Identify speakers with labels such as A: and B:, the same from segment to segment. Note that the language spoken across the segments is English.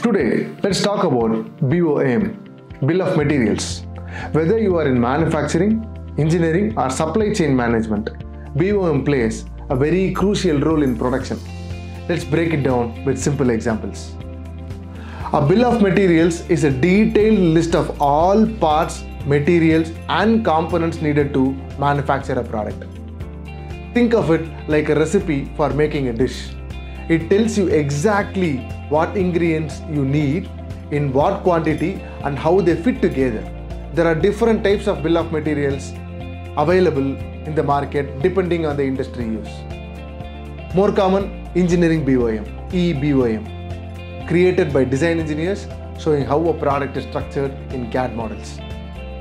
A: Today, let's talk about BOM, Bill of Materials. Whether you are in manufacturing, engineering, or supply chain management, BOM plays a very crucial role in production. Let's break it down with simple examples. A bill of materials is a detailed list of all parts, materials, and components needed to manufacture a product. Think of it like a recipe for making a dish. It tells you exactly what ingredients you need, in what quantity, and how they fit together. There are different types of bill of materials available in the market depending on the industry use. More common engineering BOM, EBOM, created by design engineers showing how a product is structured in CAD models.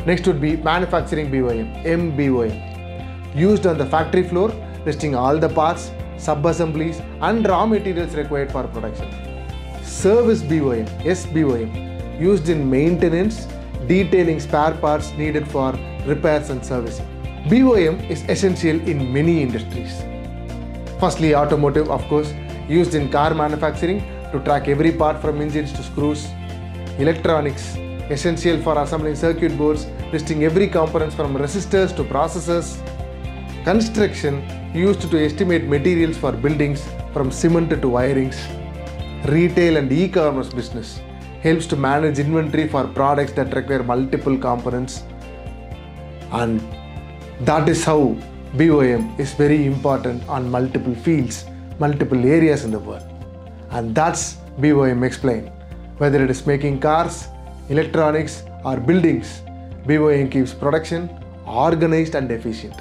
A: Next would be manufacturing BOM, MBOM, used on the factory floor, listing all the parts, sub-assemblies and raw materials required for production. Service BOM, SBOM, used in maintenance, detailing spare parts needed for repairs and servicing. BOM is essential in many industries. Firstly, automotive, of course, used in car manufacturing to track every part from engines to screws. Electronics, essential for assembling circuit boards, listing every components from resistors to processors. Construction, used to estimate materials for buildings from cement to wirings. Retail and e-commerce business helps to manage inventory for products that require multiple components. And that is how BOM is very important on multiple fields, multiple areas in the world. And that's BOM explained. Whether it is making cars, electronics, or buildings, BOM keeps production organized and efficient.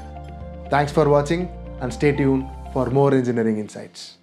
A: Thanks for watching and stay tuned for more engineering insights.